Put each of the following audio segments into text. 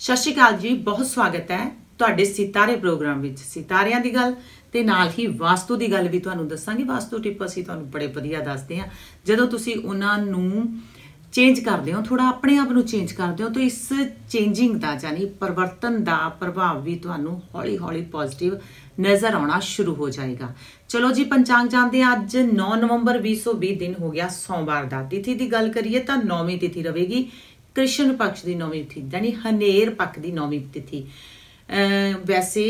ਸਤਿ ਸ਼੍ਰੀ ਅਕਾਲ ਜੀ, ਬਹੁਤ ਸਵਾਗਤ ਹੈ ਤੁਹਾਡੇ ਸਿਤਾਰੇ ਪ੍ਰੋਗਰਾਮ ਵਿੱਚ। ਸਿਤਾਰਿਆਂ ਦੀ ਗੱਲ ਤੇ ਨਾਲ ਹੀ ਵਾਸਤੂ ਦੀ ਗੱਲ ਵੀ ਤੁਹਾਨੂੰ ਦੱਸਾਂਗੇ। ਵਾਸਤੂ ਟਿਪ ਅਸੀਂ ਤੁਹਾਨੂੰ ਬੜੇ ਵਧੀਆ ਦੱਸਦੇ ਹਾਂ। ਜਦੋਂ ਤੁਸੀਂ ਉਹਨਾਂ ਨੂੰ ਚੇਂਜ ਕਰਦੇ ਹੋ ਥੋੜਾ ਆਪਣੇ ਆਪ ਨੂੰ ਚੇਂਜ ਕਰਦੇ ਹੋ, ਤਾਂ ਇਸ ਚੇਂਜਿੰਗ ਦਾ ਯਾਨੀ ਪਰਿਵਰਤਨ ਦਾ ਪ੍ਰਭਾਵ ਵੀ ਤੁਹਾਨੂੰ ਹੌਲੀ-ਹੌਲੀ ਪੋਜ਼ਿਟਿਵ ਨਜ਼ਰ ਆਉਣਾ ਸ਼ੁਰੂ ਹੋ ਜਾਏਗਾ। ਚਲੋ ਜੀ, ਪੰਚਾਂਗ ਜਾਣਦੇ ਹਾਂ। ਅੱਜ 9 ਨਵੰਬਰ 2020 ਦਿਨ ਹੋ ਗਿਆ ਸੋਮਵਾਰ ਦਾ। ਤਿਥੀ ਦੀ ਗੱਲ ਕਰੀਏ ਤਾਂ ਨੌਵੀਂ ਤਿਥੀ ਰਹੇਗੀ। ਕ੍ਰਿਸ਼ਨ ਪਕਸ਼ ਦੀ ਨੌਵੀਂ ਤਿਥੀ, ਯਾਨੀ ਹਨੇਰ ਪੱਖ ਦੀ ਨੌਵੀਂ ਤਿਥੀ। ਵੈਸੇ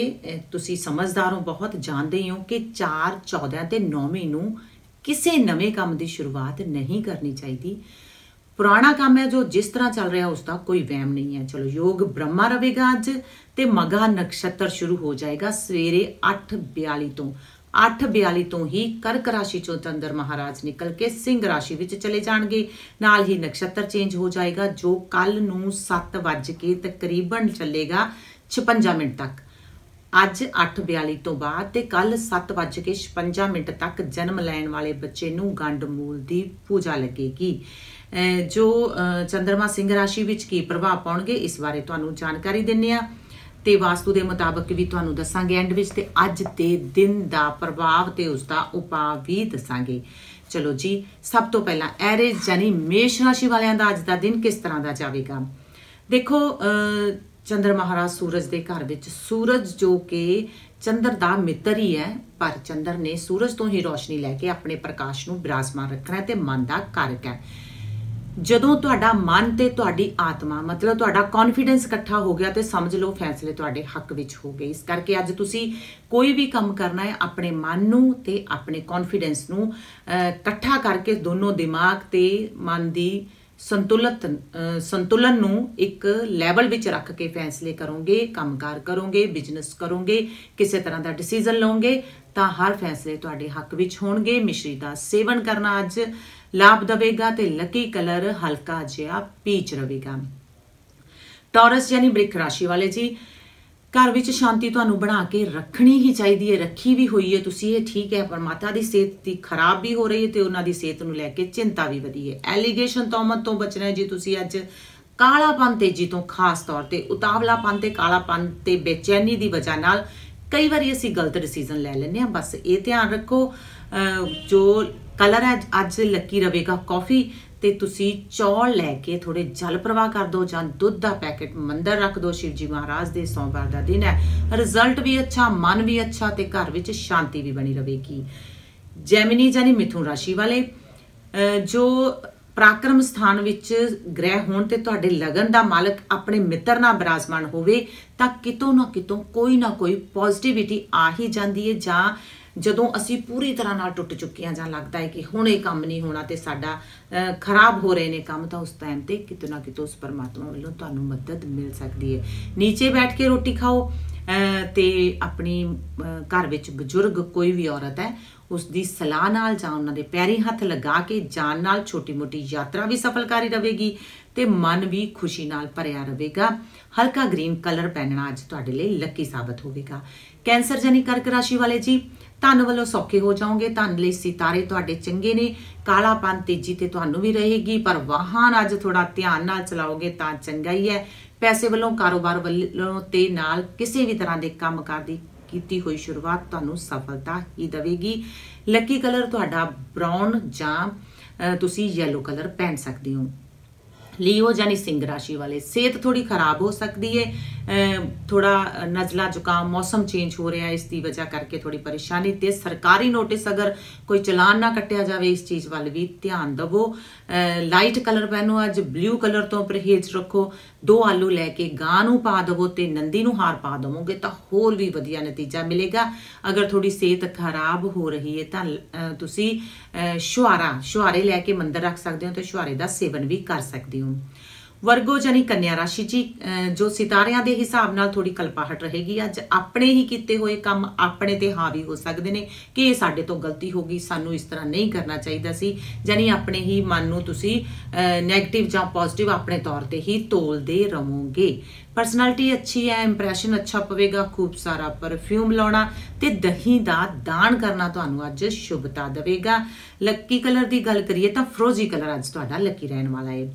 ਤੁਸੀਂ ਸਮਝਦਾਰ ਹੋ, ਬਹੁਤ ਜਾਣਦੇ ਹੋ ਕਿ 4 14 ਤੇ 9ਵੀਂ ਨੂੰ ਕਿਸੇ ਨਵੇਂ ਕੰਮ ਦੀ ਸ਼ੁਰੂਆਤ ਨਹੀਂ ਕਰਨੀ ਚਾਹੀਦੀ। ਪੁਰਾਣਾ ਕੰਮ ਹੈ ਜੋ ਜਿਸ ਤਰ੍ਹਾਂ ਚੱਲ ਰਿਹਾ, ਉਸ ਦਾ ਕੋਈ ਵਹਿਮ ਨਹੀਂ ਹੈ। ਚਲੋ, ਯੋਗ ਬ੍ਰਹਮਾ ਰਵੇਗਾ ਅੱਜ ਤੇ ਮਗਾ ਨਕਸ਼ਤਰ ਸ਼ੁਰੂ ਹੋ ਜਾਏਗਾ ਸਵੇਰੇ 8:42 ਤੋਂ। 8:42 ਤੋਂ ਹੀ ਕਰਕ ਰਾਸ਼ੀ ਚੋਂ ਚੰਦਰ ਮਹਾਰਾਜ ਨਿਕਲ ਕੇ ਸਿੰਘ ਰਾਸ਼ੀ ਵਿੱਚ ਚਲੇ ਜਾਣਗੇ। ਨਾਲ ਹੀ ਨਕਸ਼ਤਰ ਚੇਂਜ ਹੋ ਜਾਏਗਾ, ਜੋ ਕੱਲ ਨੂੰ 7 ਵਜੇ ਕੇ ਤਕਰੀਬਨ ਚੱਲੇਗਾ 56 ਮਿੰਟ ਤੱਕ। ਅੱਜ 8:42 ਤੋਂ ਬਾਅਦ ਤੇ ਕੱਲ 7 ਵਜੇ ਕੇ 56 ਮਿੰਟ ਤੱਕ ਜਨਮ ਲੈਣ ਵਾਲੇ ਬੱਚੇ ਨੂੰ ਗੰਡ ਮੂਲ ਦੀ ਪੂਜਾ ਲੱਗੇਗੀ। ਜੋ ਚੰਦਰਮਾ ਸਿੰਘ ਰਾਸ਼ੀ ਵਿੱਚ ਕੀ ਪ੍ਰਭਾਵ ਪਾਉਣਗੇ, ਇਸ ਬਾਰੇ ਤੁਹਾਨੂੰ ਜਾਣਕਾਰੀ ਦਿੰਨੇ ਆ ਤੇ ਵਾਸਤੂ ਦੇ ਮੁਤਾਬਕ ਵੀ ਤੁਹਾਨੂੰ ਦੱਸਾਂਗੇ ਐਂਡ ਵਿੱਚ ਤੇ ਅੱਜ ਦੇ ਦਿਨ ਦਾ ਪ੍ਰਭਾਵ ਤੇ ਉਸ ਦਾ ਉਪਾਅ ਵੀ ਦੱਸਾਂਗੇ। ਚਲੋ ਜੀ, ਸਭ ਤੋਂ ਪਹਿਲਾਂ ਐਰੇਜ ਯਾਨੀ ਮੇਸ਼ ਰਾਸ਼ੀ ਵਾਲਿਆਂ ਦਾ ਅੱਜ ਦਾ ਦਿਨ ਕਿਸ ਤਰ੍ਹਾਂ ਦਾ ਜਾਵੇਗਾ? ਦੇਖੋ ਚੰਦਰ ਮਹਾਰਾਜ ਸੂਰਜ ਦੇ ਘਰ ਵਿੱਚ ਸੂਰਜ ਜੋ ਕਿ ਚੰਦਰ ਦਾ ਮਿੱਤਰ ਹੀ ਹੈ, ਪਰ ਚੰਦਰ ਨੇ ਸੂਰਜ ਤੋਂ ਹੀ ਰੋਸ਼ਨੀ ਲੈ ਕੇ ਆਪਣੇ ਪ੍ਰਕਾਸ਼ ਨੂੰ ਬਿਰਾਜਮਾਨ ਰੱਖਣਾ ਤੇ ਮਨ ਦਾ ਕਾਰਕ ਹੈ। ਜਦੋਂ ਤੁਹਾਡਾ ਮਨ ਤੇ ਤੁਹਾਡੀ ਆਤਮਾ, ਮਤਲਬ ਤੁਹਾਡਾ ਕੌਨਫੀਡੈਂਸ ਇਕੱਠਾ ਹੋ ਗਿਆ ਤੇ ਸਮਝ ਲਓ ਫੈਸਲੇ ਤੁਹਾਡੇ ਹੱਕ ਵਿੱਚ ਹੋ ਗਏ। ਇਸ ਕਰਕੇ ਅੱਜ ਤੁਸੀਂ ਕੋਈ ਵੀ ਕੰਮ ਕਰਨਾ ਹੈ, ਆਪਣੇ ਮਨ ਨੂੰ ਤੇ ਆਪਣੇ ਕੌਨਫੀਡੈਂਸ ਨੂੰ ਇਕੱਠਾ ਕਰਕੇ ਦੋਨੋਂ ਦਿਮਾਗ ਤੇ ਮਨ ਦੀ ਸੰਤੁਲਿਤ ਸੰਤੁਲਨ ਨੂੰ ਇੱਕ ਲੈਵਲ ਵਿੱਚ ਰੱਖ ਕੇ ਫੈਸਲੇ ਕਰੋਗੇ, ਕੰਮਕਾਰ ਕਰੋਗੇ ਬਿਜ਼ਨਸ ਕਰੋਗੇ, ਕਿਸੇ ਤਰ੍ਹਾਂ ਦਾ ਡਿਸੀਜਨ ਲਓਗੇ, ਤਾਂ ਹਰ ਫੈਸਲੇ ਤੁਹਾਡੇ ਹੱਕ ਵਿੱਚ ਹੋਣਗੇ। ਮਿਸ਼ਰੀ ਦਾ ਸੇਵਨ ਕਰਨਾ ਅੱਜ ਲਾਭ ਦੇਵੇਗਾ ਤੇ ਲੱਕੀ ਕਲਰ ਹਲਕਾ ਜਿਹਾ ਪੀਚ ਰਹੇਗਾ ਟੌਰਸ ਯਾਨੀ ਬ੍ਰਿਕ ਰਾਸ਼ੀ ਵਾਲੇ ਜੀ ਘਰ ਵਿੱਚ ਸ਼ਾਂਤੀ ਤੁਹਾਨੂੰ ਬਣਾ ਕੇ ਰੱਖਣੀ ਹੀ ਚਾਹੀਦੀ ਹੈ, ਰੱਖੀ ਵੀ ਹੋਈ ਹੈ ਤੁਸੀਂ, ਇਹ ਠੀਕ ਹੈ ਪਰ ਮਾਤਾ ਦੀ ਸਿਹਤ ਦੀ ਖਰਾਬ ਵੀ ਹੋ ਰਹੀ ਹੈ ਤੇ ਉਹਨਾਂ ਦੀ ਸਿਹਤ ਨੂੰ ਲੈ ਕੇ ਚਿੰਤਾ ਵੀ ਵਧੀ ਹੈ। ਐਲੀਗੇਸ਼ਨ ਤੋਮਤ ਤੋਂ ਬਚਣਾ ਹੈ ਜੀ ਤੁਸੀਂ ਅੱਜ ਕਾਲਾਪਨ ਤੇਜ਼ੀ ਤੋਂ ਖਾਸ ਤੌਰ ਤੇ, ਉਤਾਵਲਾਪਨ ਤੇ ਕਾਲਾਪਨ ਤੇ ਬੇਚੈਨੀ ਦੀ ਵਜ੍ਹਾ ਨਾਲ ਕਈ ਵਾਰੀ ਅਸੀਂ ਗਲਤ ਡਿਸੀਜਨ ਲੈ ਲੈਂਦੇ ਹਾਂ। ਬਸ ਇਹ ਧਿਆਨ ਰੱਖੋ ਜੋ ਕਲਰ ਹੈ, ਅੱਜ ਲੱਕੀ ਰਵੇਗਾ ਕਾਫੀ ਤੇ ਤੁਸੀਂ ਚੌਲ ਲੈ ਕੇ ਥੋੜੇ ਜਲ ਪ੍ਰਵਾਹ ਕਰ ਦਿਓ ਜਾਂ ਦੁੱਧ ਦਾ ਪੈਕੇਟ ਮੰਦਰ ਰੱਖ ਦਿਓ ਸ਼ਿਵ ਜੀ ਮਹਾਰਾਜ ਦੇ, ਸੋਮਵਾਰ ਦਾ ਦਿਨ ਹੈ। ਰਿਜ਼ਲਟ ਵੀ ਅੱਛਾ, ਮਨ ਵੀ ਅੱਛਾ ਤੇ ਘਰ ਵਿੱਚ ਸ਼ਾਂਤੀ ਵੀ ਬਣੀ ਰਹੇਗੀ। ਜੈਮਿਨੀ ਜਾਨੀ ਮਿਥੁਨ ਰਾਸ਼ੀ ਵਾਲੇ ਜੋ ਪ੍ਰਾਕਰਮ ਸਥਾਨ ਵਿੱਚ ਗ੍ਰਹਿ ਹੋਣ ਤੇ ਤੁਹਾਡੇ ਲਗਨ ਦਾ ਮਾਲਕ ਆਪਣੇ ਮਿੱਤਰ ਨਾਲ ਬਰਾਜ਼ਮਾਨ ਹੋਵੇ, ਤਾਂ ਕਿਤੋਂ ਨਾ ਕਿਤੋਂ ਕੋਈ ਨਾ ਕੋਈ ਪੋਜ਼ਿਟਿਵਿਟੀ ਆ ਹੀ ਜਾਂਦੀ ਹੈ ਜਾਂ ਜਦੋਂ ਅਸੀਂ ਪੂਰੀ ਤਰ੍ਹਾਂ ਨਾਲ ਟੁੱਟ ਚੁੱਕੇ ਹਾਂ ਜਾਂ ਲੱਗਦਾ ਹੈ ਕਿ ਹੁਣ ਇਹ ਕੰਮ ਨਹੀਂ ਹੋਣਾ ਤੇ ਸਾਡਾ ਖਰਾਬ ਹੋ ਰਹੇ ਨੇ ਕੰਮ, ਤਾਂ ਉਸ ਟਾਈਮ ਤੇ ਕਿਤੇ ਨਾ ਕਿਤੇ ਉਸ ਪਰਮਾਤਮਾ ਵੱਲੋਂ ਤੁਹਾਨੂੰ ਮਦਦ ਮਿਲ ਸਕਦੀ ਹੈ। ਨੀਚੇ ਬੈਠ ਕੇ ਰੋਟੀ ਖਾਓ ਤੇ ਆਪਣੀ ਘਰ ਵਿੱਚ ਬਜ਼ੁਰਗ ਕੋਈ ਵੀ ਔਰਤ ਹੈ ਉਸ ਦੀ ਸਲਾਹ ਨਾਲ ਜਾਂ ਉਹਨਾਂ ਦੇ ਪੈਰੀ ਹੱਥ ਲਗਾ ਕੇ ਜਾਣ ਨਾਲ ਛੋਟੀ-ਮੋਟੀ ਯਾਤਰਾ ਵੀ ਸਫਲਕਾਰੀ ਰਹੇਗੀ ਤੇ ਮਨ ਵੀ ਖੁਸ਼ੀ ਨਾਲ ਭਰਿਆ ਰਹੇਗਾ। ਹਲਕਾ ਗ੍ਰੀਨ ਕਲਰ ਪਹਿਨਣਾ ਅੱਜ ਤੁਹਾਡੇ ਲਈ ਲੱਕੀ ਸਾਬਤ ਹੋਵੇਗਾ। ਕੈਂਸਰ ਜਨੀ ਕਰਕ ਰਾਸ਼ੀ ਵਾਲੇ ਜੀ ਧਨ ਵੱਲੋਂ ਸੌਖੇ ਹੋ ਜਾਓਗੇ। ਧਨ ਲਈ ਸਿਤਾਰੇ ਤੁਹਾਡੇ ਚੰਗੇ ਨੇ। ਕਾਲਾਪਨ ਤੇਜ਼ੀ ਤੇ ਤੁਹਾਨੂੰ ਵੀ ਰਹੇਗੀ। ਪਰ ਵਾਹਨ ਅੱਜ ਥੋੜਾ ਧਿਆਨ ਨਾਲ ਚਲਾਓਗੇ ਤਾਂ ਚੰਗਾ ਹੀ ਹੈ। ਪੈਸੇ ਵੱਲੋਂ ਕਾਰੋਬਾਰ ਵੱਲੋਂ ਤੇ ਨਾਲ ਕਿਸੇ ਵੀ ਤਰ੍ਹਾਂ ਦੇ ਕੰਮ ਕਰਦੀ ਕੀਤੀ ਹੋਈ ਸ਼ੁਰੂਆਤ ਤੁਹਾਨੂੰ ਸਫਲਤਾ ਹੀ ਦੇਵੇਗੀ। ਲੱਕੀ ਕਲਰ ਤੁਹਾਡਾ ਬ੍ਰਾਊਨ ਜਾਂ ਤੁਸੀਂ ਯੈਲੋ ਕਲਰ ਪਹਿਨ ਸਕਦੇ ਹੋ। ਲੀਓ ਜਾਨੀ ਸਿੰਘ ਰਾਸ਼ੀ ਵਾਲੇ। ਸਿਹਤ ਥੋੜੀ ਖਰਾਬ ਹੋ ਸਕਦੀ ਹੈ। ਥੋੜਾ ਨਜ਼ਲਾ ਜ਼ੁਕਾਮ, ਮੌਸਮ ਚੇਂਜ ਹੋ ਰਿਹਾ ਇਸ ਦੀ ਵਜ੍ਹਾ ਕਰਕੇ ਥੋੜੀ ਪਰੇਸ਼ਾਨੀ ਤੇ ਸਰਕਾਰੀ ਨੋਟਿਸ ਅਗਰ ਕੋਈ ਚਲਾਨ ਨਾ ਕੱਟਿਆ ਜਾਵੇ, ਇਸ ਚੀਜ਼ ਵੱਲ ਵੀ ਧਿਆਨ ਦਿਵੋ। ਲਾਈਟ ਕਲਰ ਪਹਿਨੋ ਅੱਜ ਬਲੂ ਕਲਰ ਤੋਂ ਪਰਹੇਜ਼ ਰੱਖੋ। ਦੋ ਆਲੂ ਲੈ ਕੇ ਗਾਂ ਨੂੰ ਪਾ ਦਵੋ ਤੇ ਨੰਦੀ ਨੂੰ ਹਾਰ ਪਾ ਦਵੋਗੇ ਤਾਂ ਹੋਰ ਵੀ ਵਧੀਆ ਨਤੀਜਾ ਮਿਲੇਗਾ। ਅਗਰ ਤੁਹਾਡੀ ਸਿਹਤ ਖਰਾਬ ਹੋ ਰਹੀ ਹੈ ਤਾਂ ਤੁਸੀਂ ਸ਼ੁਆਰਾ ਸ਼ੁਆਰੇ ਲੈ ਕੇ ਮੰਦਰ ਰੱਖ ਸਕਦੇ ਹੋ ਤੇ ਸ਼ੁਆਰੇ ਦਾ ਸੇਵਨ ਵੀ ਕਰ ਸਕਦੇ ਹੋ। ਵਰਗੋ ਜਨੀ ਕੰਨਿਆ ਰਾਸ਼ੀ ਜੀ ਜੋ ਸਿਤਾਰਿਆਂ ਦੇ ਹਿਸਾਬ ਨਾਲ ਥੋੜੀ ਕਲਪਾਹਟ ਰਹੇਗੀ। ਅੱਜ ਆਪਣੇ ਹੀ ਕੀਤੇ ਹੋਏ ਕੰਮ ਆਪਣੇ ਤੇ ਹਾਵੀ ਹੋ ਸਕਦੇ ਨੇ ਕਿ ਇਹ ਸਾਡੇ ਤੋਂ ਗਲਤੀ ਹੋ ਗਈ, ਸਾਨੂੰ ਇਸ ਤਰ੍ਹਾਂ ਨਹੀਂ ਕਰਨਾ ਚਾਹੀਦਾ ਸੀ। ਜਾਨੀ ਆਪਣੇ ਹੀ ਮਨ ਨੂੰ ਤੁਸੀਂ 네ਗੇਟਿਵ ਜਾਂ ਪੋਜ਼ਿਟਿਵ ਆਪਣੇ ਤੌਰ ਤੇ ਹੀ ਤੋਲਦੇ ਰਹੋਗੇ। ਪਰਸਨੈਲਿਟੀ ਅੱਛੀ ਹੈ ਇੰਪ੍ਰੈਸ਼ਨ ਅੱਛਾ ਪਵੇਗਾ, ਖੂਬ ਸਾਰਾ ਪਰਫਿਊਮ ਲਾਉਣਾ ਤੇ ਦਹੀਂ ਦਾ ਦਾਨ ਕਰਨਾ ਤੁਹਾਨੂੰ ਅੱਜ ਸ਼ੁਭਤਾ ਦੇਵੇਗਾ। ਲੱਕੀ ਕਲਰ ਦੀ ਗੱਲ ਕਰੀਏ ਤਾਂ ਫਰੋਜ਼ੀ ਕਲਰ ਅੱਜ ਤੁਹਾਡਾ ਲੱਕੀ ਰਹਿਣ ਵਾਲਾ ਹੈ।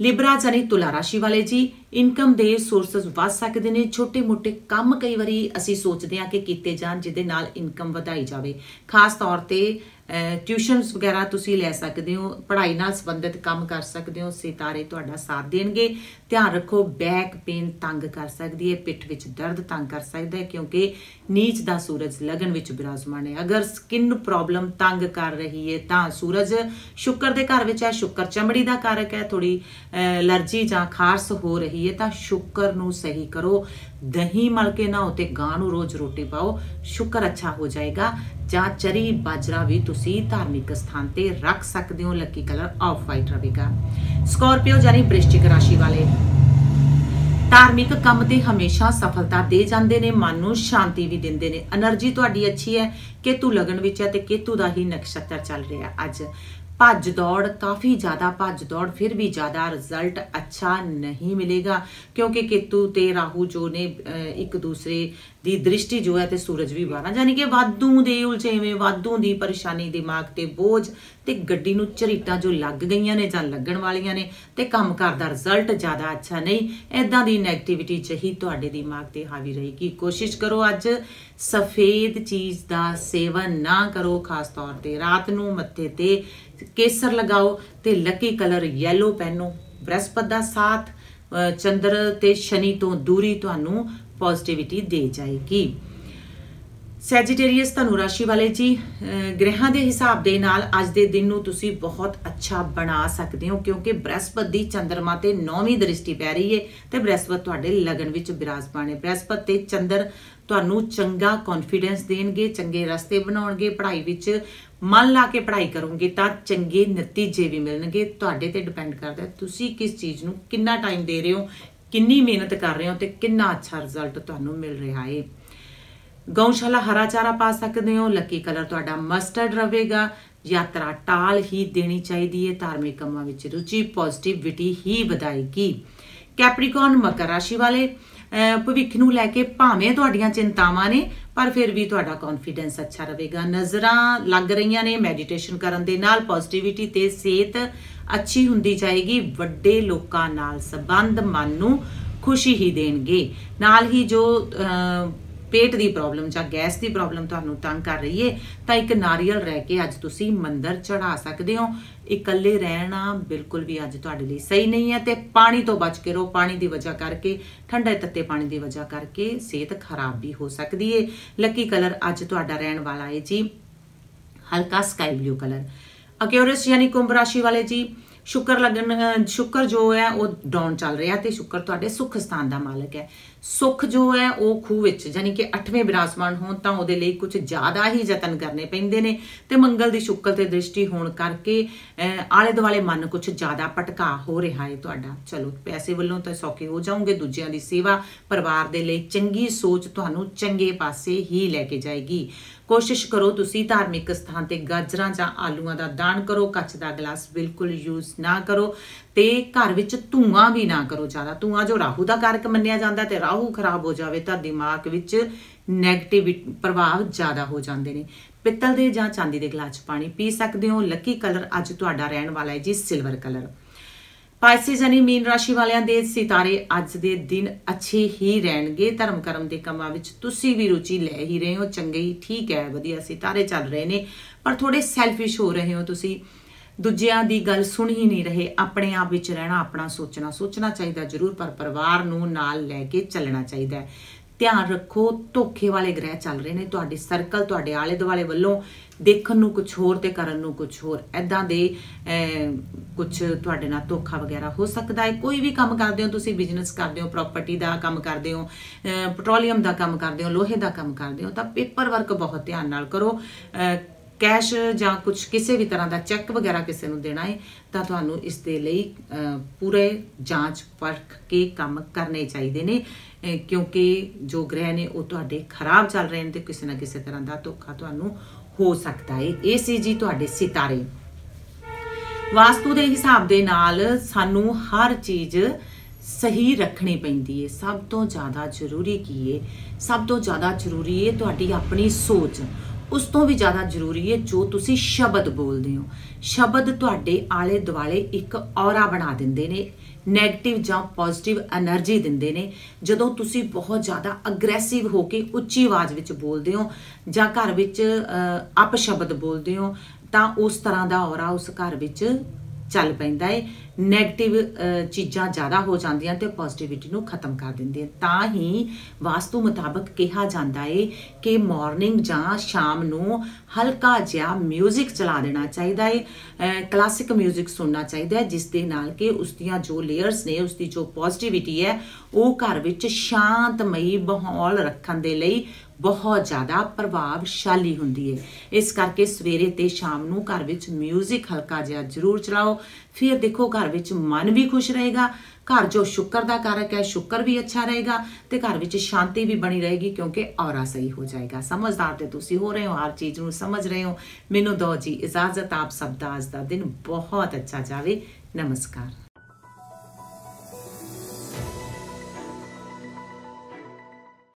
ਲਿਬਰਾ ਜਾਨੀ ਤੁਲਾ ਰਾਸ਼ੀ ਵਾਲੇ ਜੀ, ਇਨਕਮ ਦੇ ਸੋਰਸਸ ਵੱਧ ਸਕਦੇ ਨੇ, ਛੋਟੇ-ਮੋਟੇ ਕੰਮ ਕਈ ਵਾਰੀ ਅਸੀਂ ਸੋਚਦੇ ਹਾਂ ਕਿ ਕੀਤੇ ਜਾਣ ਜਿਹਦੇ ਨਾਲ ਇਨਕਮ ਵਧਾਈ ਜਾਵੇ। ਖਾਸ ਤੌਰ ਤੇ ਟਿਊਸ਼ਨਸ ਵਗੈਰਾ ਤੁਸੀਂ ਲੈ ਸਕਦੇ ਹੋ, ਪੜ੍ਹਾਈ ਨਾਲ ਸੰਬੰਧਿਤ ਕੰਮ ਕਰ ਸਕਦੇ ਹੋ ਸਿਤਾਰੇ ਤੁਹਾਡਾ ਸਾਥ ਦੇਣਗੇ। ਧਿਆਨ ਰੱਖੋ ਬੈਕ ਪੇਨ ਤੰਗ ਕਰ ਸਕਦੀ ਹੈ, ਪਿੱਠ ਵਿੱਚ ਦਰਦ ਤੰਗ ਕਰ ਸਕਦਾ ਹੈ, ਕਿਉਂਕਿ ਨੀਚ ਦਾ ਸੂਰਜ ਲਗਨ ਵਿੱਚ ਬਿਰਾਜਮਾਨ ਹੈ। ਅਗਰ ਸਕਿਨ ਪ੍ਰੋਬਲਮ ਤੰਗ ਕਰ ਰਹੀ ਹੈ, ਤਾਂ ਸੂਰਜ ਸ਼ੁੱਕਰ ਦੇ ਘਰ ਵਿੱਚ ਹੈ, ਸ਼ੁੱਕਰ ਚਮੜੀ ਦਾ ਕਾਰਕ ਹੈ ਥੋੜੀ ਅਲਰਜੀ ਜਾਂ ਖਾਰਸ ਹੋ ਰਹੀ ਹੈ, ਤਾਂ ਸ਼ੁੱਕਰ ਨੂੰ ਸਹੀ ਕਰੋ। ਦਹੀਂ ਮਲ ਕੇ ਨਾ ਉਤੇ ਗਾਂ ਨੂੰ ਰੋਜ਼ ਰੋਟੀ ਪਾਓ, ਸ਼ੁੱਕਰ ਅੱਛਾ ਹੋ ਜਾਏਗਾ। ਜਾਂ ਚਰੀ ਬਾਜਰਾ ਵੀ ਤੁਸੀਂ ਧਾਰਮਿਕ ਸਥਾਨ ਤੇ ਰੱਖ ਸਕਦੇ ਹੋ। ਲੱਕੀ ਕਲਰ ਆਫ ਵਾਈਟ ਰਹੇਗਾ। ਸਕੋਰਪੀਓ ਜਾਨੀ ਬ੍ਰਿਸ਼ਚਿਕ ਰਾਸ਼ੀ ਵਾਲੇ। ਧਾਰਮਿਕ ਕੰਮ ਤੇ ਹਮੇਸ਼ਾ ਸਫਲਤਾ ਦੇ ਜਾਂਦੇ ਨੇ, ਮਨ ਨੂੰ ਸ਼ਾਂਤੀ ਵੀ ਦਿੰਦੇ ਨੇ। એનર્ਜੀ ਤੁਹਾਡੀ ਅੱਛੀ ਹੈ, ਕੇਤੂ ਲਗਨ ਵਿੱਚ ਹੈ ਤੇ ਕੇਤੂ ਦਾ ਹੀ ਨਕਸ਼ਤਰ ਚੱਲ ਰਿਹਾ ਅੱਜ। ਭੱਜ ਦੌੜ ਕਾਫੀ ਜ਼ਿਆਦਾ ਭੱਜ ਦੌੜ, ਫਿਰ ਵੀ ਜ਼ਿਆਦਾ ਰਿਜ਼ਲਟ ਅੱਛਾ ਨਹੀਂ ਮਿਲੇਗਾ, ਕਿਉਂਕਿ ਕੇਤੂ ਤੇ ਰਾਹੂ ਜੋ ਨੇ ਇੱਕ ਦੂਸਰੇ ਦੀ ਦ੍ਰਿਸ਼ਟੀ ਜੋ ਹੈ ਤੇ ਸੂਰਜ ਵੀ ਬਾਹਰ ਯਾਨੀ ਕਿ ਵਾਧੂ ਦੇ ਉਲਝੇਵੇਂ ਵਾਧੂ ਦੀ ਪਰੇਸ਼ਾਨੀ ਦਿਮਾਗ ਤੇ ਬੋਝ ਤੇ ਗੱਡੀ ਨੂੰ ਝਰੀਟਾਂ ਜੋ ਲੱਗ ਗਈਆਂ ਨੇ ਜਾਂ ਲੱਗਣ ਵਾਲੀਆਂ ਨੇ ਤੇ ਕੰਮ ਦਾ ਰਿਜ਼ਲਟ ਜ਼ਿਆਦਾ ਅੱਛਾ ਨਹੀਂ ਐਦਾਂ ਦੀ 네ਗੇਟਿਵਿਟੀ ਜਹੀ ਤੁਹਾਡੇ ਦਿਮਾਗ ਤੇ ਹਾਵੀ ਰਹੇਗੀ। ਕੋਸ਼ਿਸ਼ ਕਰੋ ਅੱਜ ਸਫੇਦ ਚੀਜ਼ ਦਾ ਸੇਵਨ ਨਾ ਕਰੋ, ਖਾਸ ਤੌਰ ਤੇ ਰਾਤ ਨੂੰ ਮੱਥੇ ਤੇ ਕੇਸਰ ਲਗਾਓ ਤੇ ਲੱਕੀ ਕਲਰ ਯੈਲੋ ਪਹਿਨੋ। ਬ੍ਰਹਸਪਤ ਦਾ ਸਾਥ ਚੰਦਰ ਤੇ ਸ਼ਨੀ ਤੋਂ ਦੂਰੀ ਤੁਹਾਨੂੰ ਪੋਜ਼ਿਟਿਵਿਟੀ ਦੇ ਜਾਏਗੀ। ਸੈਜੀਟੇਰੀਅਸ ਧਨੁ ਰਾਸ਼ੀ ਵਾਲੇ ਜੀ ਗ੍ਰਹਿਾਂ ਦੇ ਹਿਸਾਬ ਦੇ ਨਾਲ ਅੱਜ ਦੇ ਦਿਨ ਨੂੰ ਤੁਸੀਂ ਬਹੁਤ ਅੱਛਾ ਬਣਾ ਸਕਦੇ ਹੋ, ਕਿਉਂਕਿ ਬ੍ਰਹਸਪਤ ਦੀ ਚੰਦਰਮਾ ਤੇ ਨੌਵੀਂ ਦ੍ਰਿਸ਼ਟੀ ਪੈ ਰਹੀ ਹੈ ਤੇ ਬ੍ਰਹਸਪਤ ਤੁਹਾਡੇ ਲਗਨ ਵਿੱਚ ਬਿਰਾਜਮਾਨ ਹੈ ਬ੍ਰਹਸਪਤ ਤੇ ਚੰਦਰ ਤੁਹਾਨੂੰ ਚੰਗਾ ਕੌਨਫੀਡੈਂਸ ਦੇਣਗੇ, ਚੰਗੇ ਰਸਤੇ ਬਣਾਉਣਗੇ, ਪੜ੍ਹਾਈ ਵਿੱਚ ਮਨ ਲਾ ਕੇ ਪੜ੍ਹਾਈ ਕਰੋਗੇ ਤਾਂ ਚੰਗੇ ਨਤੀਜੇ ਵੀ ਮਿਲਣਗੇ। ਤੁਹਾਡੇ ਤੇ ਡਿਪੈਂਡ ਕਰਦਾ ਤੁਸੀਂ ਕਿਸ ਚੀਜ਼ ਨੂੰ ਕਿੰਨਾ ਟਾਈਮ ਦੇ ਰਹੇ ਹੋ, ਕਿੰਨੀ ਮਿਹਨਤ ਕਰ ਰਹੇ ਹੋ ਤੇ ਕਿੰਨਾ ਅੱਛਾ ਰਿਜ਼ਲਟ ਤੁਹਾਨੂੰ ਮਿਲ ਰਿਹਾ ਹੈ। ਗਊਸ਼ਾਲਾ ਹਰਾ ਚਾਰਾ ਪਾ ਸਕਦੇ ਹੋ, ਲੱਕੀ ਕਲਰ ਤੁਹਾਡਾ ਮਸਟਰਡ ਰਹੇਗਾ। ਯਾਤਰਾ ਟਾਲ ਹੀ ਦੇਣੀ ਚਾਹੀਦੀ ਹੈ, ਧਾਰਮਿਕ ਕੰਮਾਂ ਵਿੱਚ ਰੁਚੀ ਪੋਜ਼ਿਟਿਵਿਟੀ ਹੀ ਵਧਾਏਗੀ। ਕੈਪਰੀਕੌਨ ਮਕਰ ਰਾਸ਼ੀ ਵਾਲੇ ਭਵਿੱਖ ਨੂੰ ਲੈ ਕੇ ਭਾਵੇਂ ਤੁਹਾਡੀਆਂ ਚਿੰਤਾਵਾਂ ਨੇ, ਪਰ ਫਿਰ ਵੀ ਤੁਹਾਡਾ ਕੌਨਫੀਡੈਂਸ ਅੱਛਾ ਰਹੇਗਾ। ਨਜ਼ਰਾਂ ਲੱਗ ਰਹੀਆਂ ਨੇ ਮੈਡੀਟੇਸ਼ਨ ਕਰਨ ਦੇ ਨਾਲ ਪੋਜ਼ਿਟਿਵਿਟੀ ਤੇ ਸਿਹਤ ਅੱਛੀ ਹੁੰਦੀ ਜਾਏਗੀ, ਵੱਡੇ ਲੋਕਾਂ ਨਾਲ ਸੰਬੰਧ ਮਨ ਨੂੰ ਖੁਸ਼ੀ ਹੀ ਦੇਣਗੇ। ਨਾਲ ਹੀ ਜੋ ਪੇਟ ਦੀ ਪ੍ਰੋਬਲਮ ਜਾਂ ਗੈਸ ਦੀ ਪ੍ਰੋਬਲਮ ਤੁਹਾਨੂੰ ਤੰਗ ਕਰ ਰਹੀ ਏ, ਤਾਂ ਇੱਕ ਨਾਰੀਅਲ ਰਹਿ ਕੇ ਅੱਜ ਤੁਸੀਂ ਮੰਦਰ ਚੜਾ ਸਕਦੇ ਹੋ। ਇਕੱਲੇ ਰਹਿਣਾ ਬਿਲਕੁਲ ਵੀ ਅੱਜ ਤੁਹਾਡੇ ਲਈ ਸਹੀ ਨਹੀਂ ਹੈ ਤੇ ਪਾਣੀ ਤੋਂ ਬਚ ਕੇ ਰਹੋ। ਪਾਣੀ ਦੀ ਵਜ੍ਹਾ ਕਰਕੇ, ਠੰਡੇ ਤੱਤੇ ਪਾਣੀ ਦੀ ਵਜ੍ਹਾ ਕਰਕੇ ਸਿਹਤ ਖਰਾਬ ਵੀ ਹੋ ਸਕਦੀ ਏ। ਲੱਕੀ ਕਲਰ ਅੱਜ ਤੁਹਾਡਾ ਰਹਿਣ ਵਾਲਾ ਏ ਜੀ। ਹਲਕਾ ਸਕਾਈ ਬਲੂ ਕਲਰ। ਅਕਿਊਰਸ ਯਾਨੀ ਕੁੰਭ ਰਾਸ਼ੀ ਵਾਲੇ ਜੀ, ਸ਼ੁਕਰ ਲੱਗਣ ਸ਼ੁਕਰ ਜੋ ਹੈ ਉਹ ਡਾਊਨ ਚੱਲ ਰਿਹਾ ਤੇ ਸ਼ੁਕਰ ਤੁਹਾਡੇ ਸੁਖ ਸਥਾਨ ਦਾ ਮਾਲਕ ਹੈ। ਸੁੱਖ ਜੋ ਹੈ ਉਹ ਖੂਹ ਵਿੱਚ ਯਾਨੀ ਕਿ 8ਵੇਂ ਬਿਰਾਸਮਾਨ ਹੋਣ ਤਾਂ ਉਹਦੇ ਲਈ ਕੁਝ ਜ਼ਿਆਦਾ ਹੀ ਯਤਨ ਕਰਨੇ ਪੈਂਦੇ ਨੇ ਤੇ ਮੰਗਲ ਦੀ ਸ਼ੁਕਰ ਤੇ ਦ੍ਰਿਸ਼ਟੀ ਹੋਣ ਕਰਕੇ ਆਲੇ ਦੁਆਲੇ ਮਨ ਕੁਝ ਜ਼ਿਆਦਾ ਪਟਕਾ ਹੋ ਰਿਹਾ ਹੈ ਤੁਹਾਡਾ। ਚਲੋ, ਪੈਸੇ ਵੱਲੋਂ ਤਾਂ ਸੌਕੇ ਹੋ ਜਾਓਗੇ, ਦੂਜਿਆਂ ਦੀ ਸੇਵਾ ਪਰਿਵਾਰ ਦੇ ਲਈ ਚੰਗੀ ਸੋਚ ਤੁਹਾਨੂੰ ਚੰਗੇ ਪਾਸੇ ਹੀ ਲੈ ਕੇ ਜਾਏਗੀ। ਕੋਸ਼ਿਸ਼ ਕਰੋ ਤੁਸੀਂ ਧਾਰਮਿਕ ਸਥਾਨ ਤੇ ਗਾਜਰਾਂ ਜਾਂ ਆਲੂਆਂ ਦਾ ਦਾਨ ਕਰੋ, ਕੱਚ ਦਾ ਗਲਾਸ ਬਿਲਕੁਲ ਯੂਜ਼ ਨਾ ਕਰੋ। ਤੇ ਘਰ ਵਿੱਚ ਧੂਆਂ ਵੀ ਨਾ ਕਰੋ ਜ਼ਿਆਦਾ। ਧੂਆਂ ਜੋ ਰਾਹੂ ਦਾ ਕਾਰਕ ਮੰਨਿਆ ਜਾਂਦਾ ਤੇ ਰਾਹੂ ਖਰਾਬ ਹੋ ਜਾਵੇ ਤਾਂ ਦਿਮਾਗ ਵਿੱਚ 네ਗੇਟਿਵ ਪ੍ਰਭਾਵ ਜ਼ਿਆਦਾ ਹੋ ਜਾਂਦੇ ਨੇ। ਪਿੱਤਲ ਦੇ ਜਾਂ ਚਾਂਦੀ ਦੇ ਗਲਾਸ ਪਾਣੀ ਪੀ ਸਕਦੇ ਹੋ। ਲੱਕੀ ਕਲਰ ਅੱਜ ਤੁਹਾਡਾ ਰਹਿਣ ਵਾਲਾ ਹੈ ਜੀ ਸਿਲਵਰ ਕਲਰ ਪਾਈਸਿਸ ਯਾਨੀ ਮੀਨ ਰਾਸ਼ੀ ਵਾਲਿਆਂ ਦੇ ਸਿਤਾਰੇ ਅੱਜ ਦੇ ਦਿਨ ਅੱਛੇ ਹੀ ਰਹਿਣਗੇ। ਧਰਮ ਕਰਮ ਦੇ ਕੰਮਾਂ ਵਿੱਚ ਤੁਸੀਂ ਵੀ ਰੁਚੀ ਲੈ ਹੀ ਰਹੇ ਹੋ। ਚੰਗੇ ਹੀ ਠੀਕ ਹੈ, ਵਧੀਆ ਸਿਤਾਰੇ ਚੱਲ ਰਹੇ ਨੇ। ਪਰ ਥੋੜੇ ਸੈਲਫਿਸ਼ ਹੋ ਰਹੇ ਹੋ ਤੁਸੀਂ। ਦੂਜਿਆਂ ਦੀ ਗੱਲ ਸੁਣ ਹੀ ਨਹੀਂ ਰਹੇ, ਆਪਣੇ ਆਪ ਵਿੱਚ ਰਹਿਣਾ, ਆਪਣਾ ਸੋਚਣਾ ਸੋਚਣਾ ਚਾਹੀਦਾ ਜ਼ਰੂਰ, ਪਰ ਪਰਿਵਾਰ ਨੂੰ ਨਾਲ ਲੈ ਕੇ ਚੱਲਣਾ ਚਾਹੀਦਾ ਹੈ। ਧਿਆਨ ਰੱਖੋ, ਧੋਖੇ ਵਾਲੇ ਗ੍ਰਹਿ ਚੱਲ ਰਹੇ ਨੇ, ਤੁਹਾਡੇ ਸਰਕਲ ਤੁਹਾਡੇ ਆਲੇ ਦੁਆਲੇ ਵੱਲੋਂ ਦੇਖਣ ਨੂੰ ਕੁਝ ਹੋਰ ਤੇ ਕਰਨ ਨੂੰ ਕੁਝ ਹੋਰ। ਐਦਾਂ ਦੇ ਕੁਝ ਤੁਹਾਡੇ ਨਾਲ ਧੋਖਾ ਵਗੈਰਾ ਹੋ ਸਕਦਾ ਹੈ। ਕੋਈ ਵੀ ਕੰਮ ਕਰਦੇ ਹੋ, ਤੁਸੀਂ ਬਿਜ਼ਨਸ ਕਰਦੇ ਹੋ ਪ੍ਰਾਪਰਟੀ ਦਾ ਕੰਮ ਕਰਦੇ ਹੋ ਪੈਟਰੋਲੀਅਮ ਦਾ ਕੰਮ ਕਰਦੇ ਹੋ, ਲੋਹੇ ਦਾ ਕੰਮ ਕਰਦੇ ਹੋ, ਤਾਂ ਪੇਪਰ ਵਰਕ ਬਹੁਤ ਧਿਆਨ ਨਾਲ ਕਰੋ। ਕੈਸ਼ ਜਾਂ ਕੁਝ ਕਿਸੇ ਵੀ ਤਰ੍ਹਾਂ ਦਾ ਚੈੱਕ ਵਗੈਰਾ ਕਿਸੇ ਨੂੰ ਦੇਣਾ ਹੈ ਤਾਂ ਤੁਹਾਨੂੰ ਇਸ ਦੇ ਲਈ ਪੂਰੇ ਜਾਂਚ ਪਰਖ ਕੇ ਕੰਮ ਕਰਨੇ ਚਾਹੀਦੇ ਨੇ ਕਿਉਂਕਿ ਜੋ ਗ੍ਰਹਿ ਨੇ ਉਹ ਤੁਹਾਡੇ ਖਰਾਬ ਚੱਲ ਰਹੇ ਨੇ ਤੇ ਕਿਸੇ ਨਾ ਕਿਸੇ ਤਰ੍ਹਾਂ ਦਾ ਧੋਖਾ ਤੁਹਾਨੂੰ ਹੋ ਸਕਦਾ ਹੈ ਇਹ ਸੀ ਜੀ ਤੁਹਾਡੇ ਸਿਤਾਰੇ। ਵਾਸਤੂ ਦੇ ਹਿਸਾਬ ਦੇ ਨਾਲ ਸਾਨੂੰ ਹਰ ਚੀਜ਼ ਸਹੀ ਰੱਖਣੀ ਪੈਂਦੀ ਹੈ ਸਭ ਤੋਂ ਜ਼ਿਆਦਾ ਜ਼ਰੂਰੀ ਕੀ ਹੈ ਸਭ ਤੋਂ ਜ਼ਿਆਦਾ ਜ਼ਰੂਰੀ ਹੈ ਤੁਹਾਡੀ ਆਪਣੀ ਸੋਚ। ਉਸ ਤੋਂ ਵੀ ਜ਼ਿਆਦਾ ਜ਼ਰੂਰੀ ਹੈ ਜੋ ਤੁਸੀਂ ਸ਼ਬਦ ਬੋਲਦੇ ਹੋ। ਸ਼ਬਦ ਤੁਹਾਡੇ ਆਲੇ ਦੁਆਲੇ ਇੱਕ ਔਰਾ ਬਣਾ ਦਿੰਦੇ ਨੇ ਨੈਗੇਟਿਵ ਜਾਂ ਪੋਜ਼ਿਟਿਵ એનર્ਜੀ ਦਿੰਦੇ ਨੇ। ਜਦੋਂ ਤੁਸੀਂ ਬਹੁਤ ਜ਼ਿਆਦਾ ਅਗਰੈਸਿਵ ਹੋ ਕੇ ਉੱਚੀ ਆਵਾਜ਼ ਵਿੱਚ ਬੋਲਦੇ ਹੋ ਜਾਂ ਘਰ ਵਿੱਚ ਅਪਸ਼ਬਦ ਬੋਲਦੇ ਹੋ, ਤਾਂ ਉਸ ਤਰ੍ਹਾਂ ਦਾ ਔਰਾ ਉਸ ਘਰ ਵਿੱਚ ਚੱਲ ਪੈਂਦਾ ਹੈ 네ਗੇਟਿਵ ਚੀਜ਼ਾਂ ਜ਼ਿਆਦਾ ਹੋ ਜਾਂਦੀਆਂ ਤੇ ਪੋਜ਼ਿਟਿਵਿਟੀ ਨੂੰ ਖਤਮ ਕਰ ਦਿੰਦੇ ਤਾਂ ਹੀ ਵਾਸਤੂ ਮੁਤਾਬਕ ਕਿਹਾ ਜਾਂਦਾ ਹੈ ਕਿ ਮਾਰਨਿੰਗ ਜਾਂ ਸ਼ਾਮ ਨੂੰ ਹਲਕਾ ਜਿਹਾ 뮤직 ਚਲਾ ਦੇਣਾ ਚਾਹੀਦਾ ਹੈ ਕਲਾਸਿਕ 뮤직 ਸੁਣਨਾ ਚਾਹੀਦਾ ਹੈ ਜਿਸ ਦੇ ਨਾਲ ਕਿ ਉਸ ਦੀਆਂ ਜੋ ਲੇਅਰਸ ਨੇ, ਉਸ ਦੀ ਜੋ ਪੋਜ਼ਿਟਿਵਿਟੀ ਹੈ, ਉਹ ਘਰ ਵਿੱਚ ਸ਼ਾਂਤਮਈ ਮਾਹੌਲ ਰੱਖਣ ਦੇ ਲਈ ਬਹੁਤ ਜ਼ਿਆਦਾ ਪ੍ਰਭਾਵਸ਼ਾਲੀ ਹੁੰਦੀ ਹੈ ਇਸ ਕਰਕੇ ਸਵੇਰੇ ਤੇ ਸ਼ਾਮ ਨੂੰ ਘਰ ਵਿੱਚ 뮤직 ਹਲਕਾ ਜਿਹਾ ਜ਼ਰੂਰ ਚਲਾਓ। ਫਿਰ ਦੇਖੋ ਘਰ ਵਿੱਚ ਮਨ ਵੀ ਖੁਸ਼ ਰਹੇਗਾ। ਘਰ ਜੋ ਸ਼ੁਕਰ ਦਾ ਕਾਰਕ ਹੈ, ਸ਼ੁਕਰ ਵੀ ਅੱਛਾ ਰਹੇਗਾ ਤੇ ਘਰ ਵਿੱਚ ਸ਼ਾਂਤੀ ਵੀ ਬਣੀ ਰਹੇਗੀ ਕਿਉਂਕਿ ਔਰਾ ਸਹੀ ਹੋ ਜਾਏਗਾ। ਸਮਝਦਾਰ ਤੇ ਤੁਸੀਂ ਹੋ ਰਹੇ ਹੋ, ਹਰ ਚੀਜ਼ ਨੂੰ ਸਮਝ ਰਹੇ ਹੋ। ਮੈਨੂੰ ਦੋ ਜੀ ਇਜਾਜ਼ਤ, ਆਪ ਸਭ ਦਾ ਅੱਜ ਦਾ ਦਿਨ ਬਹੁਤ ਅੱਛਾ ਜਾਵੇ। ਨਮਸਕਾਰ।